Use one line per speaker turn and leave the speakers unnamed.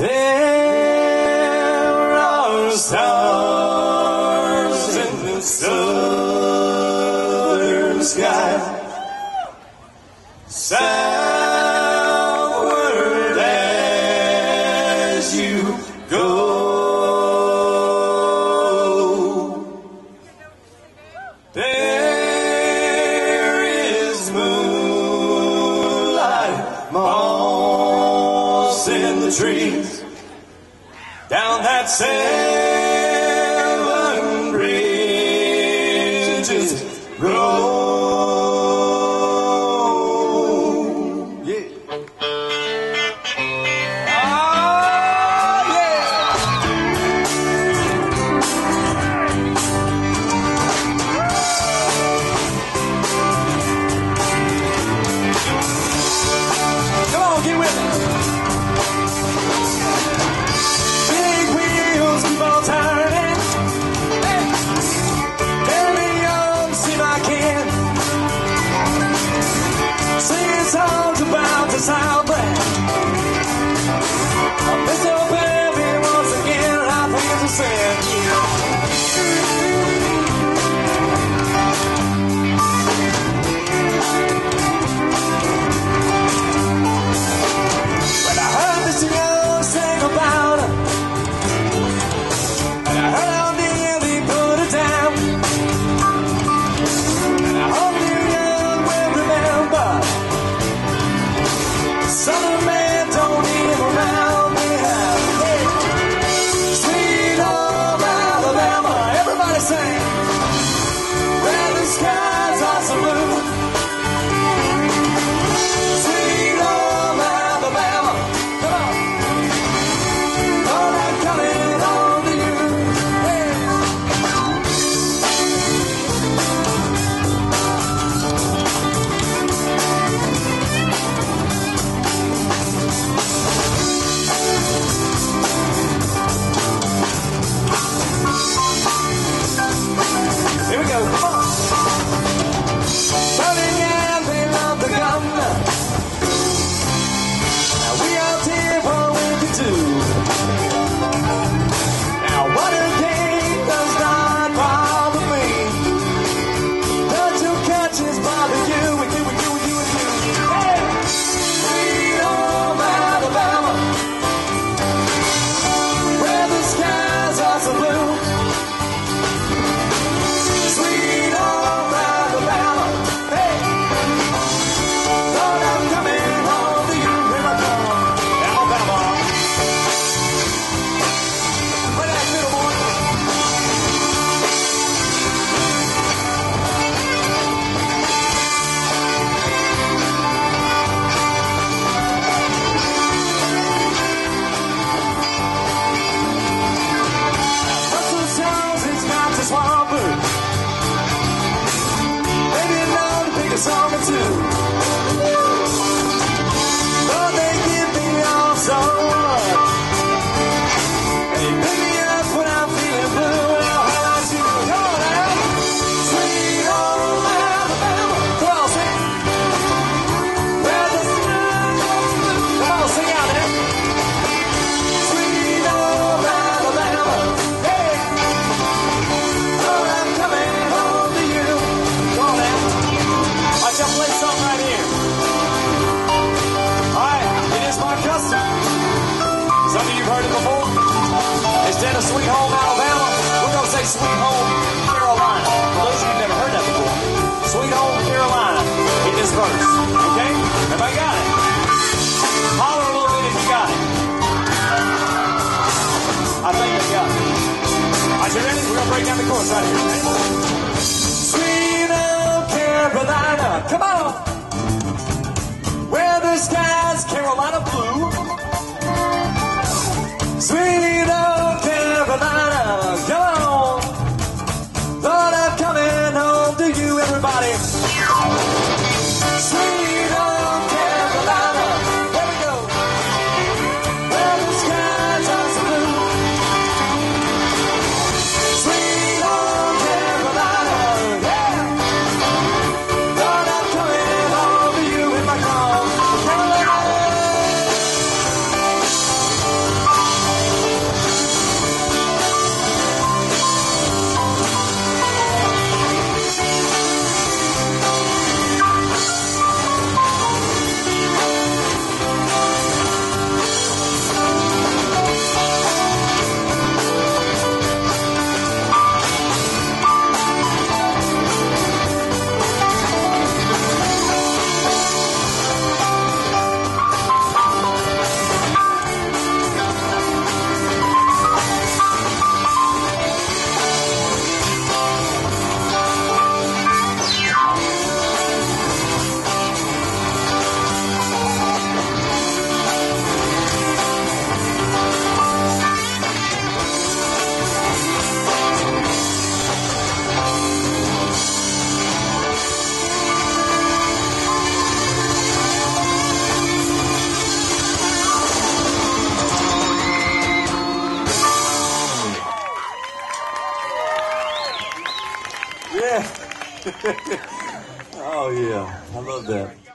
There are stars in the southern sky. Southward as you go. There is moonlight. on trees down that seven bridges road. summer too. Some of you have heard it before. Instead of Sweet Home Alabama, we're going to say Sweet Home Carolina. For those of you who've never heard that before, Sweet Home Carolina in this verse. Okay? Everybody got it? Holler a little bit if you got it. I think they got it. Are you ready? We're going to break down the chorus right here. everybody. Oh, yeah. I love that.